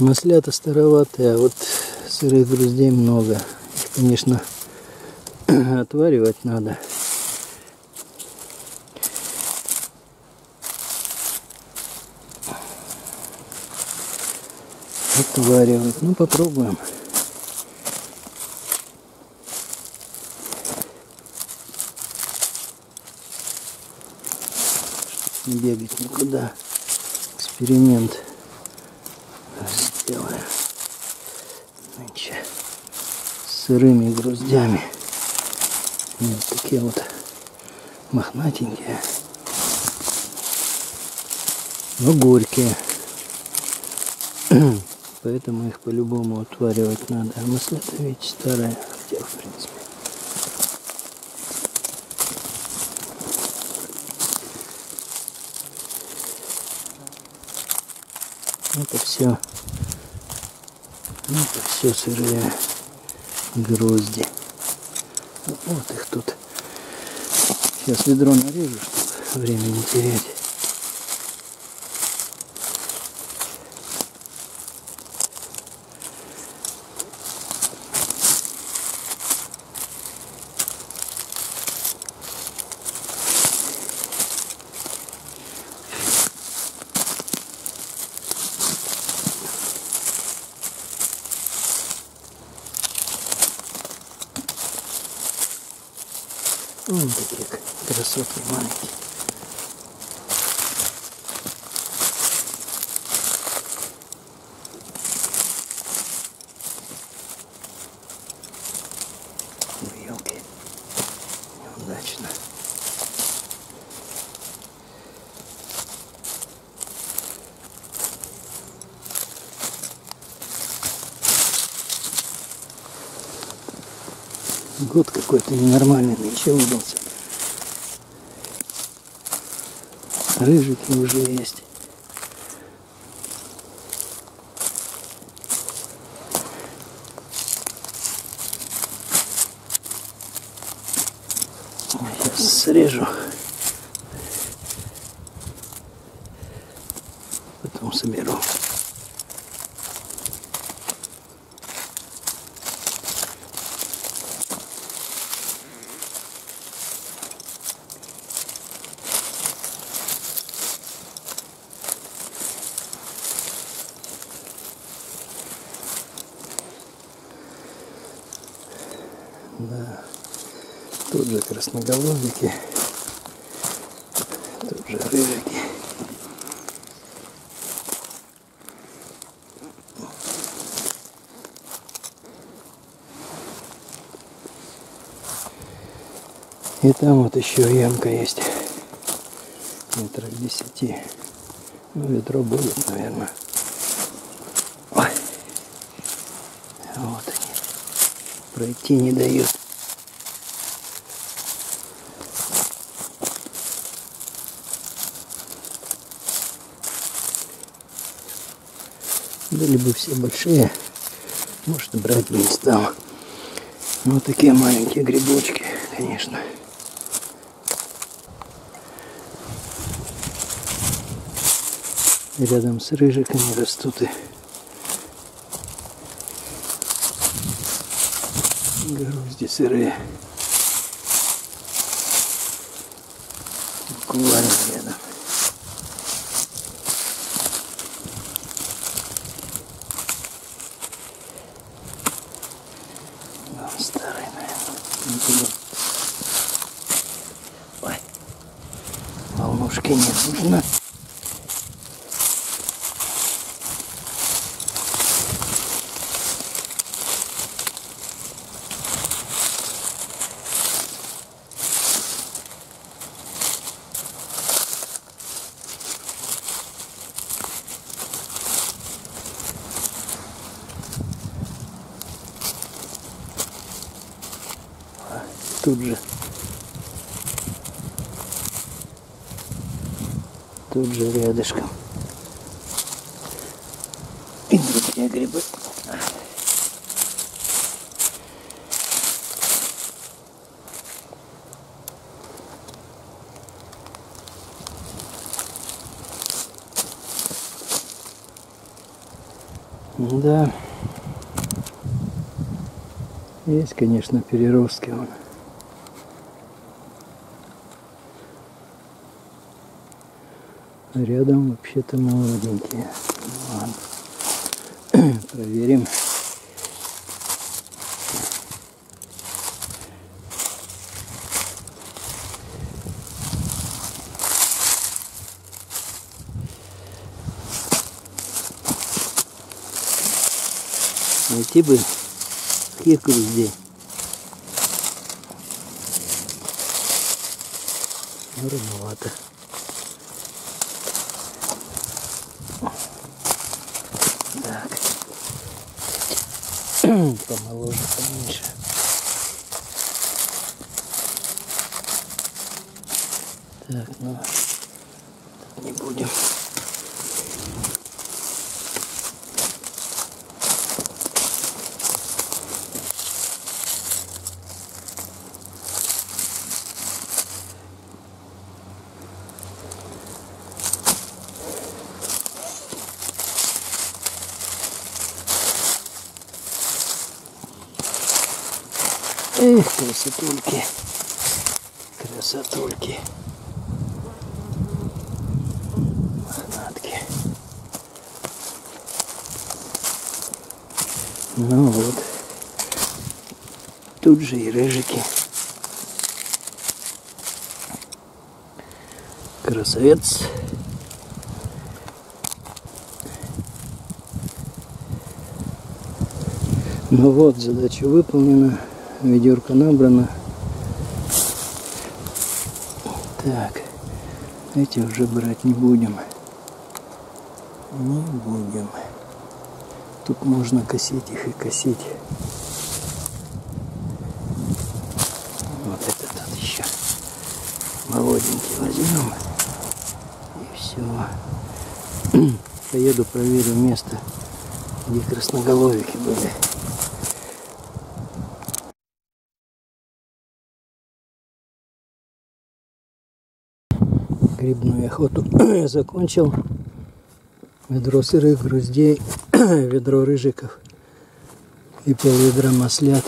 Маслята староватые, а вот сырых груздей много. Их, конечно, отваривать надо. Отваривать. Ну, попробуем. Не бегать никуда. Эксперимент сделаем. Нынче сырыми груздями. Вот такие вот мохнатенькие. Но горькие. Поэтому их по-любому отваривать надо. А маслята ведь старая. Хотя, в принципе. Это все. Это все сырые грозди. Вот их тут. Сейчас ведро нарежу, чтобы время не терять. Вон такие красотки маленькие. Год какой-то ненормальный нынче выдался. Рыжики уже есть. Срежу. Потом соберу. Да. Тут же красноголовики. Тут же рыжики. И там вот еще ямка есть. Метров десяти. Ну, ведро будет, наверное. Ой. Вот они. Пройти не дают. Были бы все большие, может брать бы не стал. Ну, вот такие маленькие грибочки, конечно. Рядом с рыжиками растут и грузди сырые. Буквально рядом. Да, старый, наверное. Ой. Волнушки не нужно. Тут же. Тут же рядышком. И другие грибы. Да. Есть, конечно, переростки он. Рядом вообще-то молоденькие. Ладно. Проверим. Найти бы таких груздей. Рановато. Так. Помоложе, поменьше. Так, ну не будем. Эх, красотульки. Красотульки. Мохнатки. Ну вот. Тут же и рыжики. Красавец. Ну вот, задача выполнена. Ведерко набрано. Так, эти уже брать не будем. Не будем. Тут можно косить их и косить. Вот этот вот еще молоденький возьмем. И все. Поеду проверю место, где красноголовики были. Грибную охоту я закончил. Ведро сырых груздей, ведро рыжиков и пол ведра маслят.